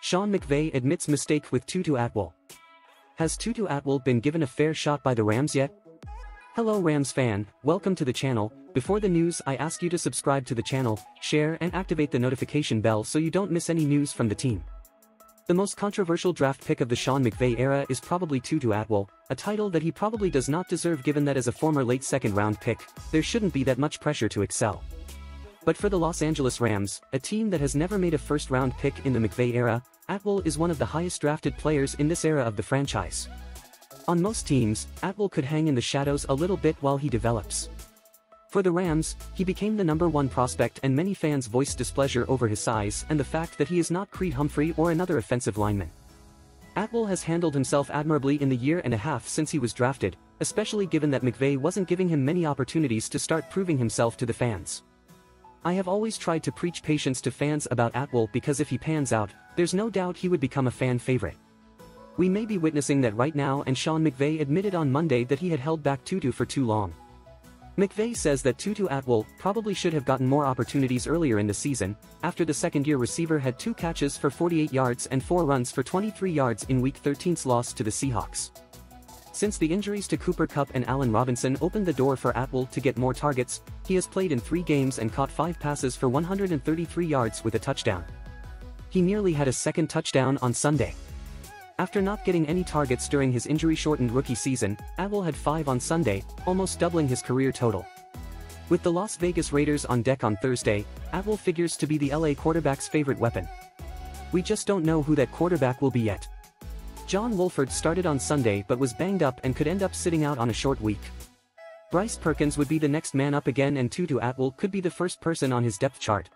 Sean McVay admits mistake with Tutu Atwell. Has Tutu Atwell been given a fair shot by the Rams yet? Hello Rams fan, welcome to the channel, before the news I ask you to subscribe to the channel, share and activate the notification bell so you don't miss any news from the team. The most controversial draft pick of the Sean McVay era is probably Tutu Atwell, a title that he probably does not deserve given that as a former late second round pick, there shouldn't be that much pressure to excel. But for the Los Angeles Rams, a team that has never made a first-round pick in the McVay era, Atwell is one of the highest drafted players in this era of the franchise. On most teams, Atwell could hang in the shadows a little bit while he develops. For the Rams, he became the number one prospect and many fans voiced displeasure over his size and the fact that he is not Creed Humphrey or another offensive lineman. Atwell has handled himself admirably in the year and a half since he was drafted, especially given that McVay wasn't giving him many opportunities to start proving himself to the fans. I have always tried to preach patience to fans about Atwell because if he pans out, there's no doubt he would become a fan favorite. We may be witnessing that right now and Sean McVay admitted on Monday that he had held back Tutu for too long. McVay says that Tutu Atwell probably should have gotten more opportunities earlier in the season, after the second-year receiver had two catches for 48 yards and four runs for 23 yards in Week 13's loss to the Seahawks. Since the injuries to Cooper Kupp and Allen Robinson opened the door for Atwell to get more targets, he has played in three games and caught five passes for 133 yards with a touchdown. He nearly had a second touchdown on Sunday. After not getting any targets during his injury-shortened rookie season, Atwell had five on Sunday, almost doubling his career total. With the Las Vegas Raiders on deck on Thursday, Atwell figures to be the LA quarterback's favorite weapon. We just don't know who that quarterback will be yet. John Wolford started on Sunday but was banged up and could end up sitting out on a short week. Bryce Perkins would be the next man up again and Tutu Atwell could be the first person on his depth chart.